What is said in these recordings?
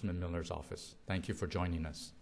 Congressman Miller's office. Thank you for joining us.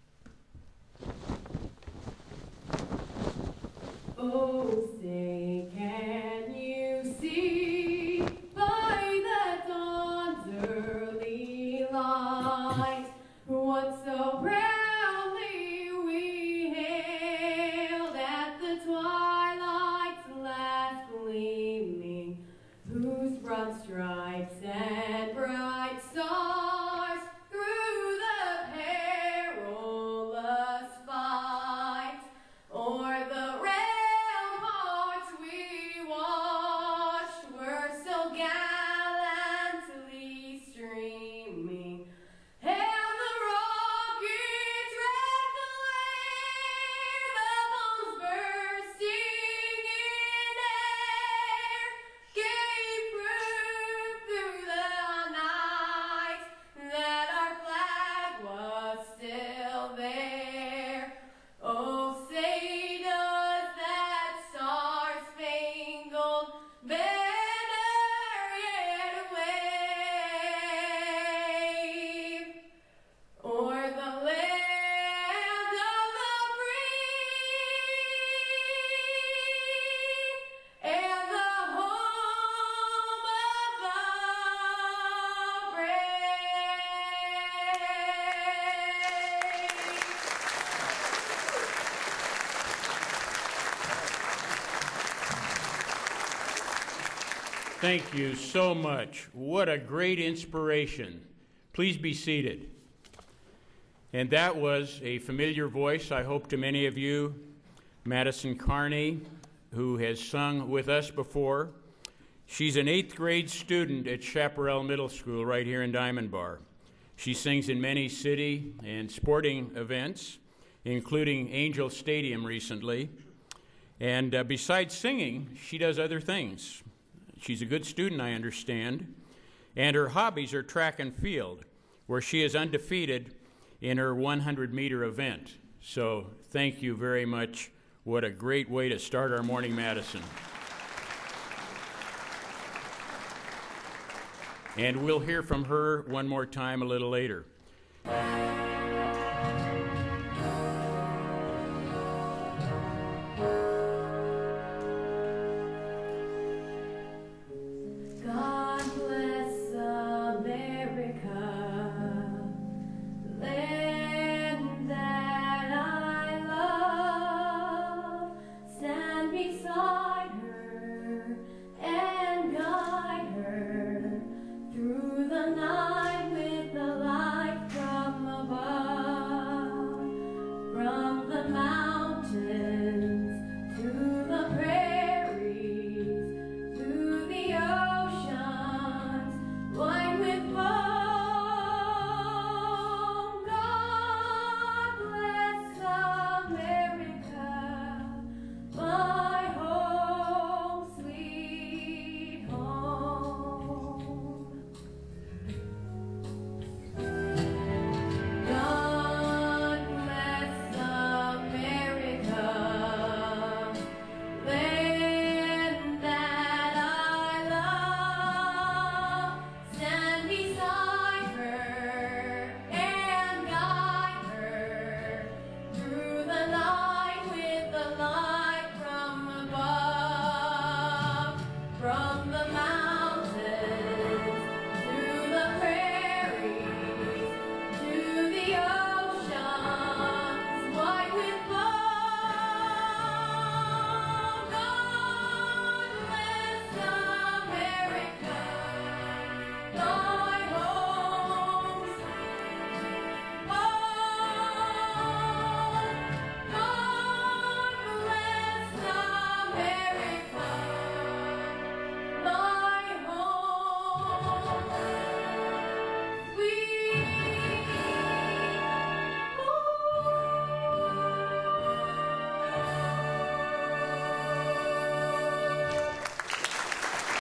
Thank you so much. What a great inspiration. Please be seated. And that was a familiar voice, I hope, to many of you. Madison Carney, who has sung with us before. She's an eighth grade student at Chaparral Middle School right here in Diamond Bar. She sings in many city and sporting events, including Angel Stadium recently. And uh, besides singing, she does other things. She's a good student, I understand. And her hobbies are track and field, where she is undefeated in her 100 meter event. So thank you very much. What a great way to start our morning, Madison. And we'll hear from her one more time a little later.